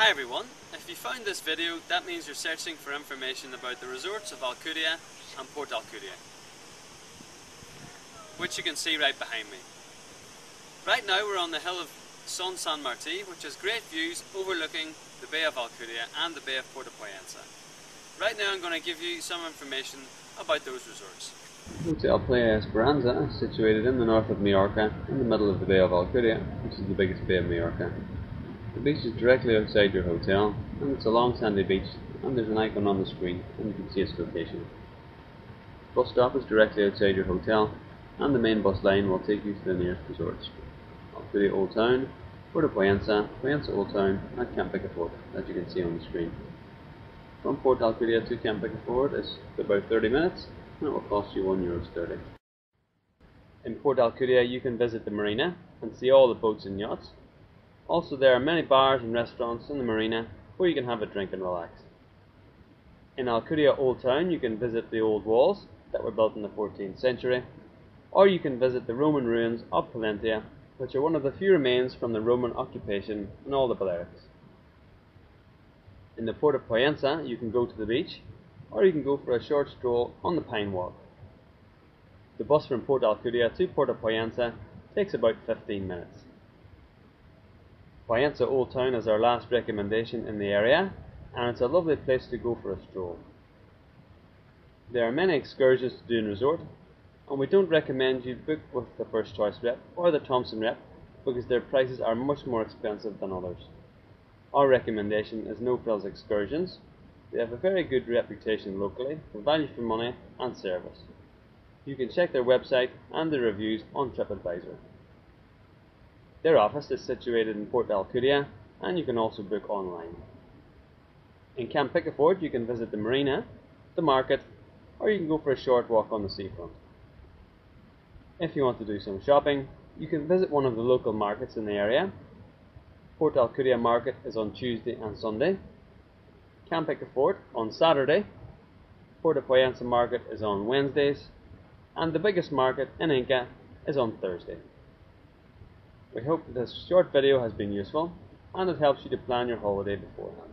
Hi everyone, if you found this video that means you're searching for information about the resorts of Alcudia and Port Alcudia which you can see right behind me. Right now we're on the hill of Son San Marti which has great views overlooking the Bay of Alcudia and the Bay of Puerto Pollensa. Right now I'm going to give you some information about those resorts. Hotel Playa Esperanza is situated in the north of Majorca, in the middle of the Bay of Alcudia, which is the biggest bay of Majorca. The beach is directly outside your hotel, and it's a long sandy beach, and there's an icon on the screen, and you can see its location. The bus stop is directly outside your hotel, and the main bus line will take you to the nearest resorts. Alcudia Old Town, Puerto Pollensa, Pollensa Old Town, and Can Picafort, as you can see on the screen. From Port Alcudia to Can Picafort is about 30 minutes, and it will cost you €1.30. In Port Alcudia you can visit the marina and see all the boats and yachts, also, there are many bars and restaurants in the marina where you can have a drink and relax. In Alcudia Old Town, you can visit the old walls that were built in the 14th century, or you can visit the Roman ruins of Pollentia, which are one of the few remains from the Roman occupation in all the Balearics. In the port of Pollensa, you can go to the beach, or you can go for a short stroll on the Pine Walk. The bus from Port Alcudia to Port of Pollensa takes about 15 minutes. Pollensa Old Town is our last recommendation in the area, and it's a lovely place to go for a stroll. There are many excursions to do in resort, and we don't recommend you book with the First Choice Rep or the Thomson Rep because their prices are much more expensive than others. Our recommendation is No Frills Excursions. They have a very good reputation locally for value for money and service. You can check their website and the reviews on TripAdvisor. Their office is situated in Port Alcudia, and you can also book online. In Can Picafort, you can visit the marina, the market, or you can go for a short walk on the seafront. If you want to do some shopping, you can visit one of the local markets in the area. Port Alcudia Market is on Tuesday and Sunday. Can Picafort on Saturday. Puerto Pollensa Market is on Wednesdays. And the biggest market in Inca is on Thursday. We hope this short video has been useful and it helps you to plan your holiday beforehand.